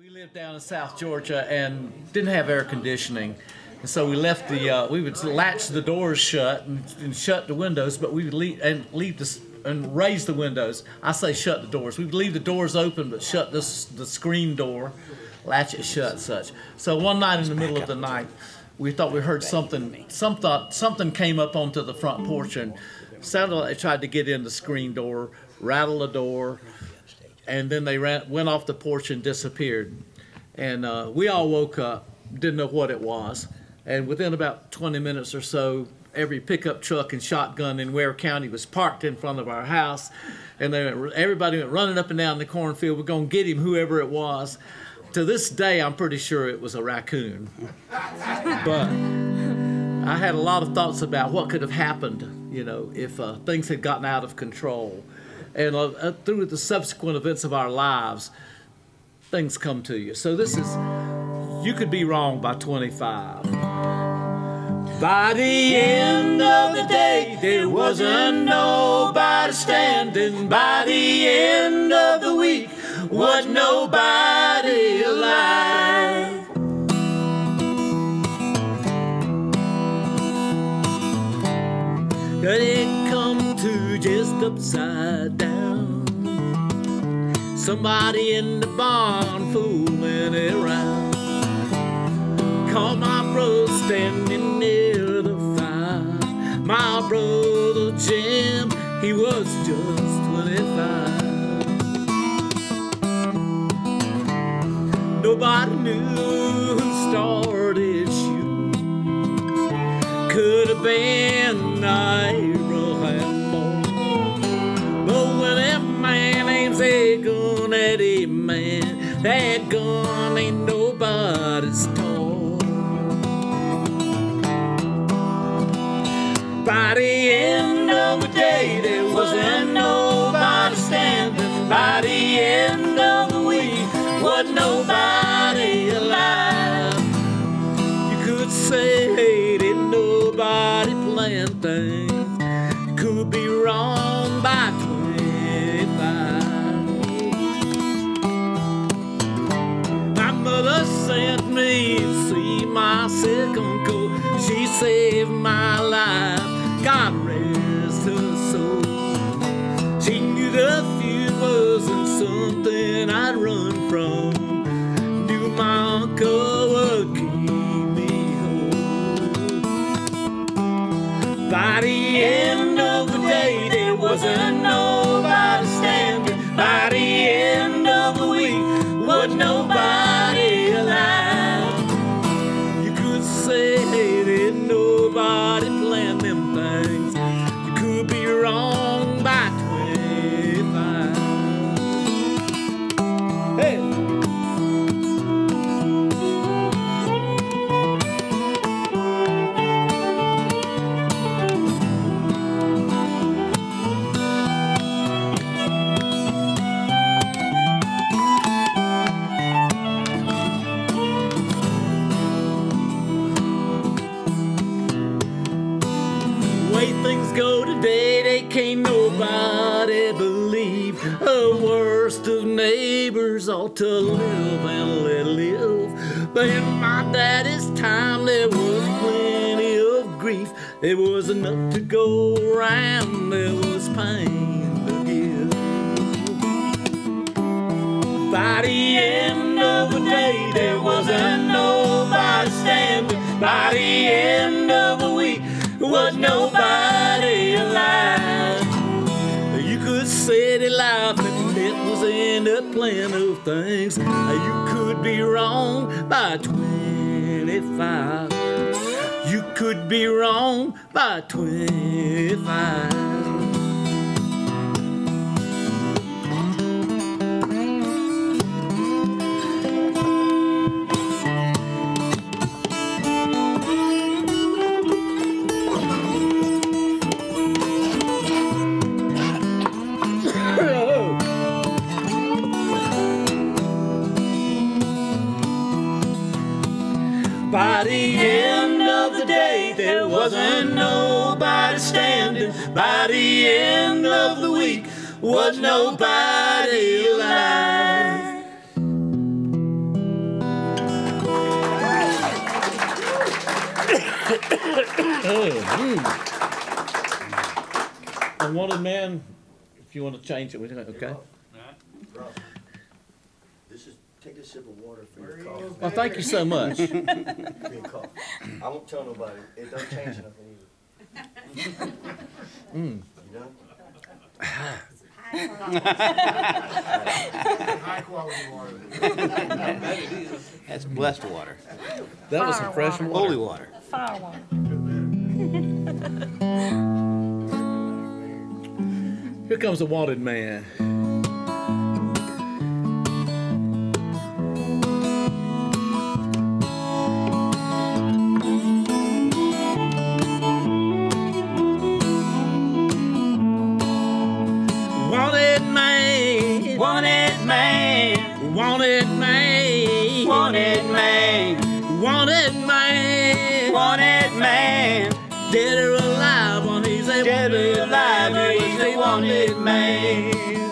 We lived down in South Georgia and didn't have air conditioning. And so we left the, uh, we would latch the doors shut and, and shut the windows, but we would leave, and leave the, and raise the windows. I say shut the doors. We would leave the doors open, but shut this, the screen door, latch it shut such. So one night in the middle of the night, we thought we heard something, some thought, something came up onto the front porch and sounded like they tried to get in the screen door, rattle the door, and then they ran, went off the porch and disappeared. And uh, we all woke up, didn't know what it was. And within about 20 minutes or so, every pickup truck and shotgun in Ware County was parked in front of our house. And they, everybody went running up and down the cornfield. We're going to get him, whoever it was. To this day, I'm pretty sure it was a raccoon. but I had a lot of thoughts about what could have happened, you know, if uh, things had gotten out of control. And uh, uh through the subsequent events of our lives, things come to you. So this is, you could be wrong by 25. By the end of the day, there wasn't nobody standing. By the end of the week, was nobody alive. But it to just upside down. Somebody in the barn fooling around. Call my brother standing near the fire. My brother Jim, he was just 25. Nobody knew who started shooting. Could have been Abraham gun man, that gun ain't nobody's toy. By the end of the day, there wasn't nobody standing. By the end of the week, was nobody alive. You could say, hey, didn't nobody plan things. Could be wrong by me see my second coat. She saved my life. God rest her soul. She knew the feud wasn't something I'd run from. Knew my uncle would keep me whole. By the end of the day, there wasn't nobody standing. By the end of the week, was nobody today, they can't nobody believe. The worst of neighbors ought to live and let live. But in my daddy's time, there was plenty of grief. There was enough to go around, there was pain to give. By the end of the day, there wasn't nobody standing. By the end of the week, was nobody of things. Uh, you could be wrong by 25. You could be wrong by 25. By the end of the day, there wasn't nobody standing. By the end of the week, was nobody alive. oh, mm. A man, if you want to change it, we can, okay? Bro, this take this sip of water for your cough. Well, thank you so much. Cough. I won't tell nobody, it don't change nothing either. Mm. You done? High quality water. That's blessed water. That was some fresh Holy water. water. Firewater. Here comes the wanted man. Wanted man, wanted man, wanted man, wanted man, wanted man, dead or alive when he's a dead or alive, he's a wanted man.